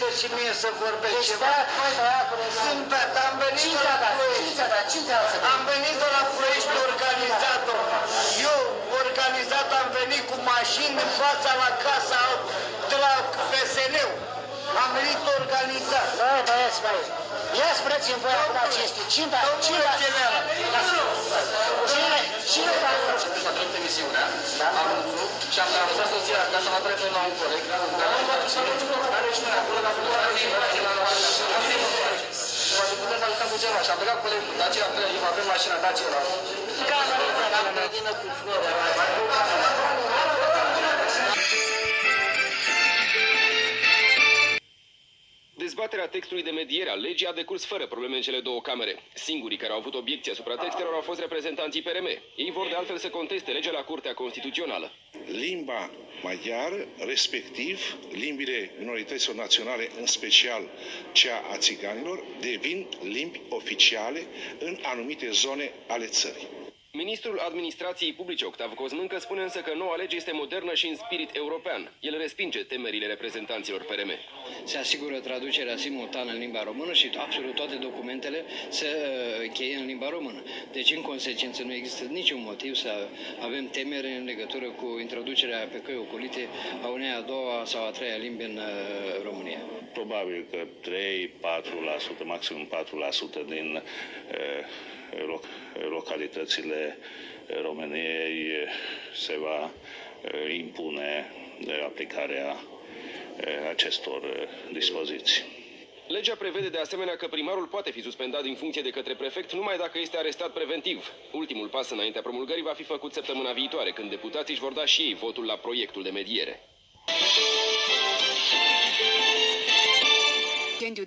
permite și mie să vorbesc Deci, ceva. da, mai băiatule, Sunt beat, am venit Cine de ți-a la dat? Ploiești. Cine ți-a dat? Cine ți-a dat? Am venit de la Ploiești organizator. Eu, organizat, am venit cu mașini în fața la casa de la FSN-ul. Am venit organizat. Băi, băieți, băi, ia spuneți-mi voi acum cinstit. Cine da? Cine da? Domnule general, Cine? Cine da? S-a primit emisiunea, anunțul și am anunțat soția ca să mă trece la un coleg care are și noi acolo la Poate puteți să ajutăm cu ceva și am plecat cu colegul Dacia, avem mașina Dacia la Grădină cu flori. Dezbaterea textului de mediere a legii a decurs fără probleme în cele două camere. Singurii care au avut obiecții asupra textelor au fost reprezentanții PRM. Ei vor de altfel să conteste legea la Curtea Constituțională. Limba maghiară, respectiv limbile minorităților naționale, în special cea a țiganilor, devin limbi oficiale în anumite zone ale țării. Ministrul Administrației Publice, Octav Cosmâncă, spune însă că noua lege este modernă și în spirit european. El respinge temerile reprezentanților PRM. se asigură traducerea simultană în limba română și absolut toate documentele se uh, încheie în limba română. Deci, în consecință, nu există niciun motiv să avem temere în legătură cu introducerea pe căi ocolite a unei a doua sau a treia limbi în uh, România. Probabil că 3-4%, maxim 4% din eh, loc, localitățile României eh, se va eh, impune de aplicarea eh, acestor eh, dispoziții. Legea prevede de asemenea că primarul poate fi suspendat din funcție de către prefect numai dacă este arestat preventiv. Ultimul pas înaintea promulgării va fi făcut săptămâna viitoare, când deputații își vor da și ei votul la proiectul de mediere.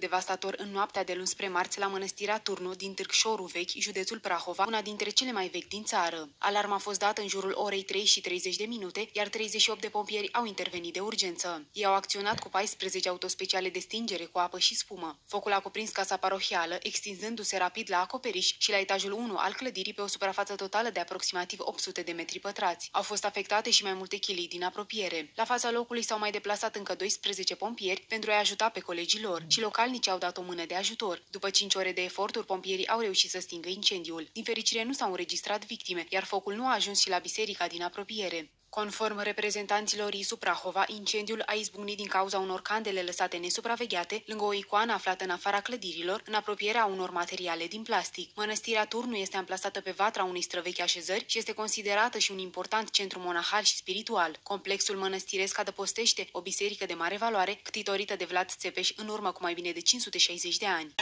Devastator în noaptea de luni spre marți la mănăstirea Turnu din Târgșorul Vechi, județul Prahova, una dintre cele mai vechi din țară. Alarma a fost dată în jurul orei 3 și 30 de minute, iar 38 de pompieri au intervenit de urgență. Ei au acționat cu 14 autospeciale de stingere cu apă și spumă. Focul a cuprins casa parohială, extinzându-se rapid la acoperiș și la etajul 1 al clădirii pe o suprafață totală de aproximativ 800 de metri pătrați. Au fost afectate și mai multe chilii din apropiere. La fața locului s-au mai deplasat încă 12 pompieri pentru a-i ajuta pe colegii lor și localnicii au dat o mână de ajutor. După 5 ore de eforturi, pompierii au reușit să stingă incendiul. Din fericire nu s-au înregistrat victime, iar focul nu a ajuns și la biserica din apropiere. Conform reprezentanților ISU Prahova, incendiul a izbucnit din cauza unor candele lăsate nesupravegheate lângă o icoană aflată în afara clădirilor, în apropierea unor materiale din plastic. Mănăstirea Turnu este amplasată pe vatra unei străvechi așezări și este considerată și un important centru monahal și spiritual. Complexul mănăstiresc adăpostește o biserică de mare valoare, ctitorită de Vlad Țepeș în urmă cu mai bine de 560 de ani.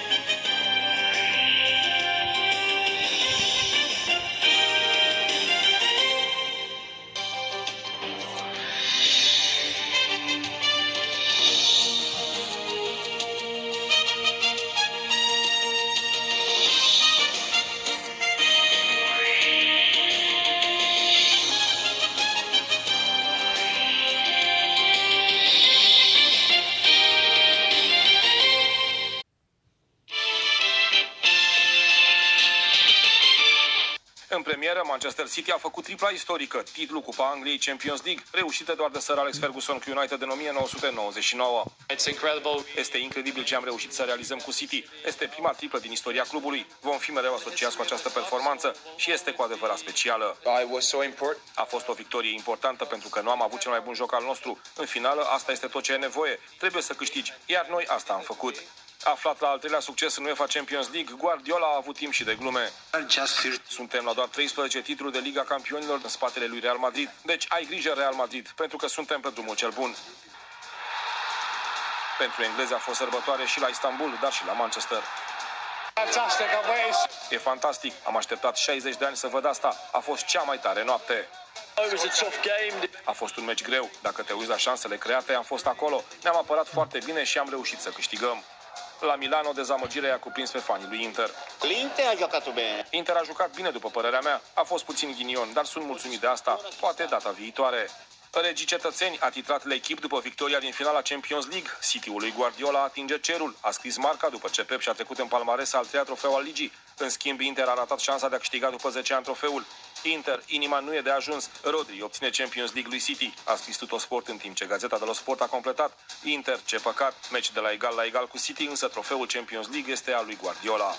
În premieră, Manchester City a făcut tripla istorică, titlul Cupa Angliei Champions League, reușită doar de Sir Alex Ferguson cu United în 1999. It's incredible. Este incredibil ce am reușit să realizăm cu City. Este prima triplă din istoria clubului. Vom fi mereu asociați cu această performanță și este cu adevărat specială. I was so important. A fost o victorie importantă pentru că nu am avut cel mai bun joc al nostru. În finală, asta este tot ce e nevoie. Trebuie să câștigi, iar noi asta am făcut. Aflat la al treilea succes în UEFA Champions League, Guardiola a avut timp și de glume. Suntem la doar 13 titluri de Liga Campionilor în spatele lui Real Madrid. Deci ai grijă Real Madrid, pentru că suntem pe drumul cel bun. Pentru englezi a fost sărbătoare și la Istanbul, dar și la Manchester. E fantastic, am așteptat 60 de ani să văd asta. A fost cea mai tare noapte. A fost un meci greu. Dacă te uiți la șansele create, am fost acolo. Ne-am apărat foarte bine și am reușit să câștigăm. La Milano, dezamăgirea i-a cuprins pe fanii lui Inter. L'Inter ha giocato bene. Inter a jucat bine, după părerea mea. A fost puțin ghinion, dar sunt mulțumit de asta. Poate data viitoare. Regii cetățeni a titrat la echip după victoria din finala Champions League. City-ul lui Guardiola atinge cerul. A scris marca după ce Pep și-a trecut în palmares al treia trofeu al ligii. În schimb, Inter a ratat șansa de a câștiga după 10 ani trofeul. Inter, inima nu e de ajuns. Rodri obține Champions League lui City. A scris Sport în timp ce Gazeta de la Sport a completat. Inter, ce păcat, meci de la egal la egal cu City, însă trofeul Champions League este al lui Guardiola.